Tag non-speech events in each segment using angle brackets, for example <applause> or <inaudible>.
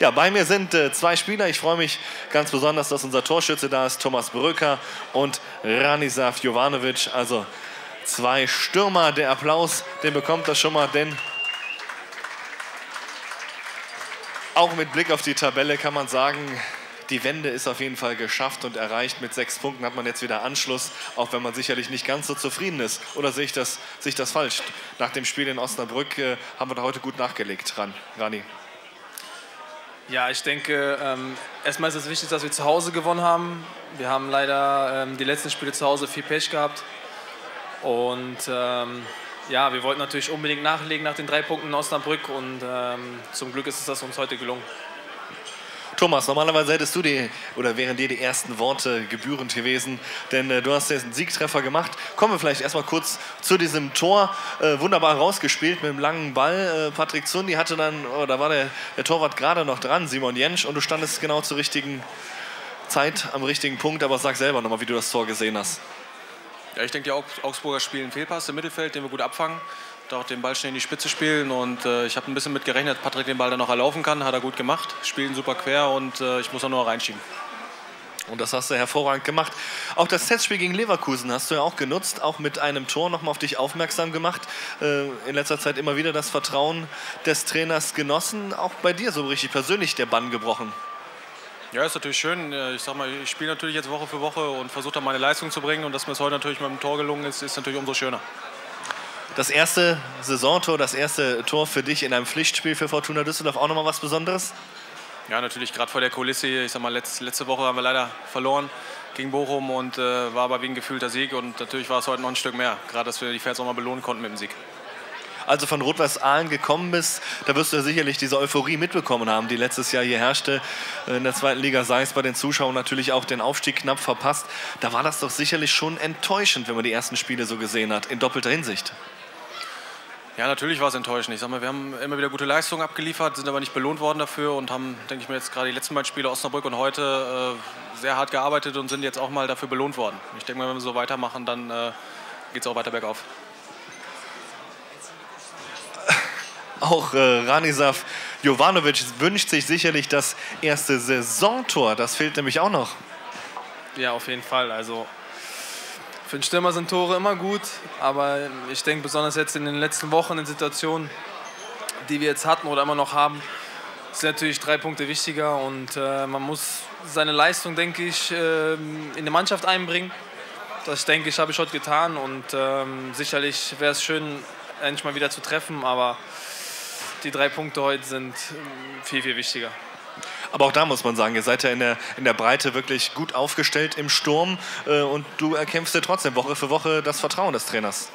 Ja, bei mir sind äh, zwei Spieler. Ich freue mich ganz besonders, dass unser Torschütze da ist, Thomas Bröker und Ranisav Jovanovic. Also zwei Stürmer. Der Applaus, den bekommt er schon mal, denn auch mit Blick auf die Tabelle kann man sagen, die Wende ist auf jeden Fall geschafft und erreicht. Mit sechs Punkten hat man jetzt wieder Anschluss, auch wenn man sicherlich nicht ganz so zufrieden ist. Oder sehe ich das, sehe ich das falsch? Nach dem Spiel in Osnabrück äh, haben wir da heute gut nachgelegt, Ran, Rani. Ja, ich denke, ähm, erstmal ist es wichtig, dass wir zu Hause gewonnen haben. Wir haben leider ähm, die letzten Spiele zu Hause viel Pech gehabt. Und ähm, ja, wir wollten natürlich unbedingt nachlegen nach den drei Punkten in Osnabrück und ähm, zum Glück ist es das uns heute gelungen. Thomas, normalerweise hättest du die, oder wären dir die ersten Worte gebührend gewesen, denn äh, du hast jetzt einen Siegtreffer gemacht. Kommen wir vielleicht erstmal kurz zu diesem Tor. Äh, wunderbar rausgespielt mit einem langen Ball. Äh, Patrick Zundi hatte dann, oh, da war der, der Torwart gerade noch dran, Simon Jentsch, und du standest genau zur richtigen Zeit am richtigen Punkt. Aber sag selber nochmal, wie du das Tor gesehen hast. Ja, ich denke, die Augsburger spielen Fehlpass im Mittelfeld, den wir gut abfangen auch den Ball schnell in die Spitze spielen und äh, ich habe ein bisschen mit gerechnet, dass Patrick den Ball dann noch erlaufen kann, hat er gut gemacht, spielen super quer und äh, ich muss auch nur reinschieben. Und das hast du hervorragend gemacht. Auch das Testspiel gegen Leverkusen hast du ja auch genutzt, auch mit einem Tor nochmal auf dich aufmerksam gemacht. Äh, in letzter Zeit immer wieder das Vertrauen des Trainers genossen. Auch bei dir so richtig persönlich der Bann gebrochen. Ja, ist natürlich schön. Äh, ich sag mal, ich spiele natürlich jetzt Woche für Woche und versuche da meine Leistung zu bringen. Und dass mir es heute natürlich mit dem Tor gelungen ist, ist natürlich umso schöner das erste Saisontor, das erste Tor für dich in einem Pflichtspiel für Fortuna Düsseldorf auch nochmal was Besonderes? Ja, natürlich gerade vor der Kulisse. Ich sag mal, letzte, Woche haben wir leider verloren gegen Bochum und äh, war aber wie ein gefühlter Sieg. Und natürlich war es heute noch ein Stück mehr, gerade dass wir die Fans auch mal belohnen konnten mit dem Sieg. Also von Rot-Weiß-Aalen gekommen bist, da wirst du ja sicherlich diese Euphorie mitbekommen haben, die letztes Jahr hier herrschte in der zweiten Liga, sei es bei den Zuschauern natürlich auch den Aufstieg knapp verpasst. Da war das doch sicherlich schon enttäuschend, wenn man die ersten Spiele so gesehen hat, in doppelter Hinsicht. Ja, natürlich war es enttäuschend. Ich sag mal, wir haben immer wieder gute Leistungen abgeliefert, sind aber nicht belohnt worden dafür und haben, denke ich mir, jetzt gerade die letzten beiden Spiele Osnabrück und heute äh, sehr hart gearbeitet und sind jetzt auch mal dafür belohnt worden. Ich denke mal, wenn wir so weitermachen, dann äh, geht es auch weiter bergauf. <laughs> Auch äh, Ranisav Jovanovic wünscht sich sicherlich das erste Saisontor. Das fehlt nämlich auch noch. Ja, auf jeden Fall. Also für den Stürmer sind Tore immer gut, aber ich denke besonders jetzt in den letzten Wochen in Situationen, die wir jetzt hatten oder immer noch haben, sind natürlich drei Punkte wichtiger und äh, man muss seine Leistung, denke ich, äh, in die Mannschaft einbringen. Das denke ich, habe ich heute getan und ähm, sicherlich wäre es schön, endlich mal wieder zu treffen, aber die drei Punkte heute sind ähm, viel, viel wichtiger. Aber auch da muss man sagen, ihr seid ja in der, in der Breite wirklich gut aufgestellt im Sturm äh, und du erkämpfst ja trotzdem Woche für Woche das Vertrauen des Trainers.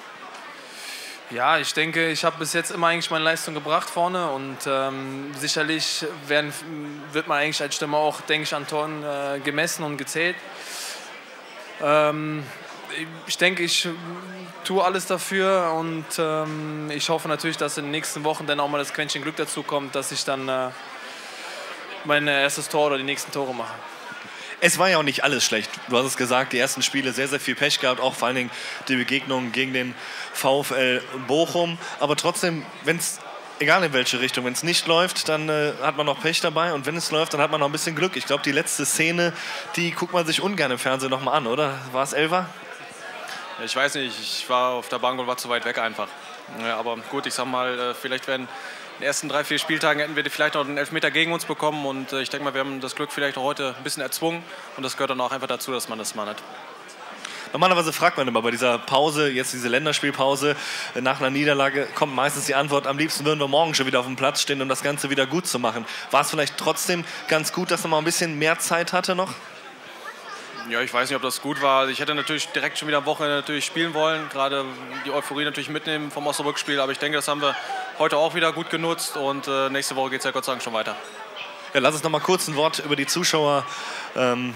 Ja, ich denke, ich habe bis jetzt immer eigentlich meine Leistung gebracht vorne und ähm, sicherlich werden, wird man eigentlich als Stürmer auch, denke ich, an Toren äh, gemessen und gezählt. Ähm, ich denke, ich tue alles dafür und ähm, ich hoffe natürlich, dass in den nächsten Wochen dann auch mal das Quäntchen Glück dazu kommt, dass ich dann äh, mein erstes Tor oder die nächsten Tore machen. Es war ja auch nicht alles schlecht. Du hast es gesagt, die ersten Spiele sehr, sehr viel Pech gehabt, auch vor allen Dingen die Begegnung gegen den VfL Bochum. Aber trotzdem, wenn es, egal in welche Richtung, wenn es nicht läuft, dann äh, hat man noch Pech dabei. Und wenn es läuft, dann hat man noch ein bisschen Glück. Ich glaube, die letzte Szene, die guckt man sich ungern im Fernsehen nochmal an, oder? War es Elva? Ich weiß nicht, ich war auf der Bank und war zu weit weg einfach. Ja, aber gut, ich sag mal, äh, vielleicht werden in den ersten drei, vier Spieltagen hätten wir vielleicht noch einen Elfmeter gegen uns bekommen und äh, ich denke mal, wir haben das Glück vielleicht auch heute ein bisschen erzwungen und das gehört dann auch einfach dazu, dass man das mal hat. Normalerweise fragt man immer bei dieser Pause, jetzt diese Länderspielpause, nach einer Niederlage kommt meistens die Antwort, am liebsten würden wir morgen schon wieder auf dem Platz stehen, um das Ganze wieder gut zu machen. War es vielleicht trotzdem ganz gut, dass man mal ein bisschen mehr Zeit hatte noch? Ja, ich weiß nicht, ob das gut war. Ich hätte natürlich direkt schon wieder am Wochenende natürlich spielen wollen, gerade die Euphorie natürlich mitnehmen vom Osnabrück-Spiel. Aber ich denke, das haben wir heute auch wieder gut genutzt und äh, nächste Woche geht es ja Gott sei Dank schon weiter. Ja, lass uns noch mal kurz ein Wort über die Zuschauer ähm,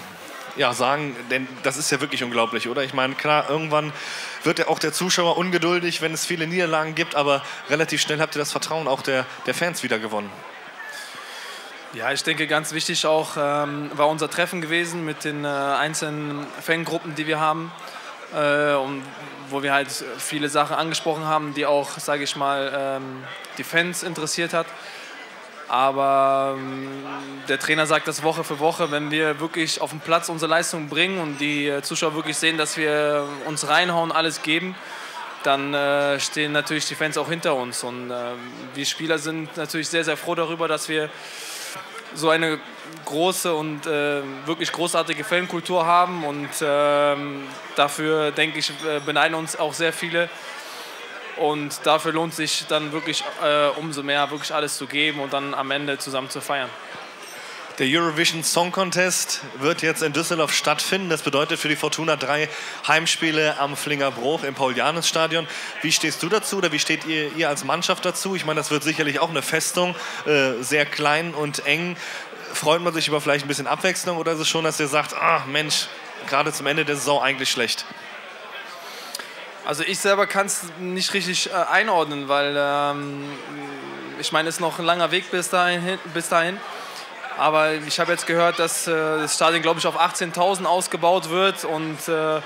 ja, sagen, denn das ist ja wirklich unglaublich, oder? Ich meine, klar, irgendwann wird ja auch der Zuschauer ungeduldig, wenn es viele Niederlagen gibt, aber relativ schnell habt ihr das Vertrauen auch der, der Fans wieder gewonnen. Ja, ich denke, ganz wichtig auch ähm, war unser Treffen gewesen mit den äh, einzelnen Fangruppen, die wir haben. Äh, und wo wir halt viele Sachen angesprochen haben, die auch, sage ich mal, ähm, die Fans interessiert hat. Aber ähm, der Trainer sagt das Woche für Woche, wenn wir wirklich auf dem Platz unsere Leistung bringen und die äh, Zuschauer wirklich sehen, dass wir uns reinhauen, alles geben, dann äh, stehen natürlich die Fans auch hinter uns. Und äh, wir Spieler sind natürlich sehr, sehr froh darüber, dass wir so eine große und äh, wirklich großartige Fankultur haben. Und ähm, dafür, denke ich, äh, beneiden uns auch sehr viele. Und dafür lohnt sich dann wirklich äh, umso mehr, wirklich alles zu geben und dann am Ende zusammen zu feiern. Der Eurovision Song Contest wird jetzt in Düsseldorf stattfinden. Das bedeutet für die Fortuna drei Heimspiele am Flingerbruch im Paul-Janis-Stadion. Wie stehst du dazu oder wie steht ihr, ihr als Mannschaft dazu? Ich meine, das wird sicherlich auch eine Festung, äh, sehr klein und eng. Freut man sich über vielleicht ein bisschen Abwechslung oder ist es schon, dass ihr sagt, ach Mensch, gerade zum Ende der Saison eigentlich schlecht? Also ich selber kann es nicht richtig äh, einordnen, weil ähm, ich meine, es ist noch ein langer Weg bis dahin. Bis dahin. Aber ich habe jetzt gehört, dass äh, das Stadion, glaube ich, auf 18.000 ausgebaut wird und äh,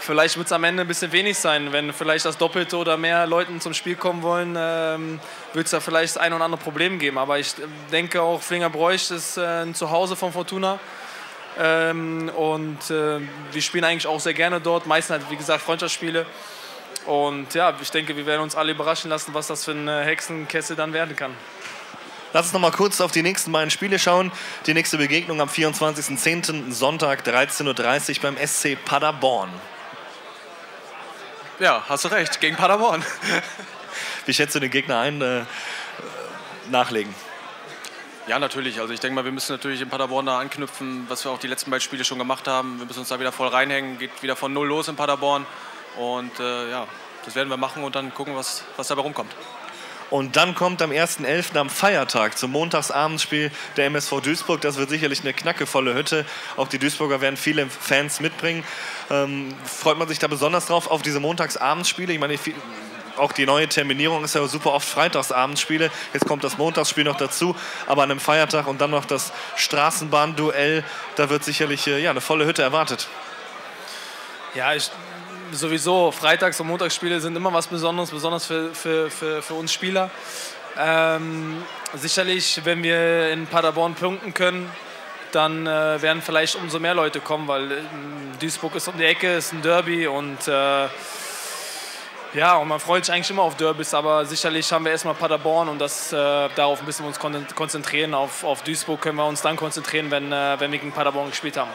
vielleicht wird es am Ende ein bisschen wenig sein. Wenn vielleicht das Doppelte oder mehr Leute zum Spiel kommen wollen, ähm, wird es da vielleicht ein oder andere Problem geben. Aber ich denke auch, Flingerbräuch ist äh, ein Zuhause von Fortuna. Ähm, und äh, wir spielen eigentlich auch sehr gerne dort. Meistens halt, wie gesagt, Freundschaftsspiele. Und ja, ich denke, wir werden uns alle überraschen lassen, was das für ein Hexenkessel dann werden kann. Lass uns noch mal kurz auf die nächsten beiden Spiele schauen. Die nächste Begegnung am 24.10. Sonntag 13.30 Uhr beim SC Paderborn. Ja, hast du recht, gegen Paderborn. Wie schätzt du den Gegner ein? Äh, nachlegen. Ja, natürlich. Also ich denke mal, wir müssen natürlich in Paderborn da anknüpfen, was wir auch die letzten beiden Spiele schon gemacht haben. Wir müssen uns da wieder voll reinhängen, geht wieder von null los in Paderborn. Und äh, ja, das werden wir machen und dann gucken, was, was dabei rumkommt. Und dann kommt am 1.11. am Feiertag zum Montagsabendsspiel der MSV Duisburg. Das wird sicherlich eine knackevolle Hütte. Auch die Duisburger werden viele Fans mitbringen. Ähm, freut man sich da besonders drauf auf diese Montagsabendsspiele? Ich meine, auch die neue Terminierung ist ja super oft Freitagsabendspiele. Jetzt kommt das Montagsspiel noch dazu. Aber an einem Feiertag und dann noch das Straßenbahnduell, da wird sicherlich äh, ja, eine volle Hütte erwartet. Ja, ich sowieso Freitags- und Montagsspiele sind immer was Besonderes, besonders für, für, für, für uns Spieler. Ähm, sicherlich, wenn wir in Paderborn punkten können, dann äh, werden vielleicht umso mehr Leute kommen, weil äh, Duisburg ist um die Ecke, ist ein Derby und äh, ja, und man freut sich eigentlich immer auf Derbys, aber sicherlich haben wir erstmal Paderborn und das, äh, darauf müssen wir uns konzentrieren. Auf, auf Duisburg können wir uns dann konzentrieren, wenn, äh, wenn wir gegen Paderborn gespielt haben.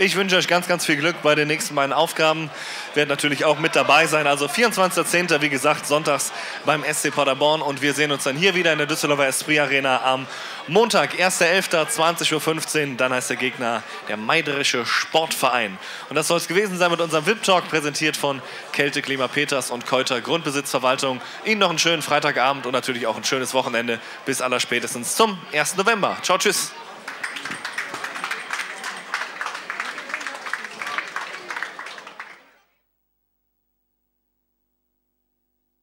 Ich wünsche euch ganz, ganz viel Glück bei den nächsten beiden Aufgaben. Werde natürlich auch mit dabei sein. Also 24.10. wie gesagt, sonntags beim SC Paderborn. Und wir sehen uns dann hier wieder in der Düsseldorfer Esprit Arena am Montag, 1.11., 20.15 Uhr. Dann heißt der Gegner der Meiderische Sportverein. Und das soll es gewesen sein mit unserem VIP-Talk, präsentiert von Kälte Klima Peters und Keuter Grundbesitzverwaltung. Ihnen noch einen schönen Freitagabend und natürlich auch ein schönes Wochenende. Bis allerspätestens zum 1. November. Ciao, tschüss.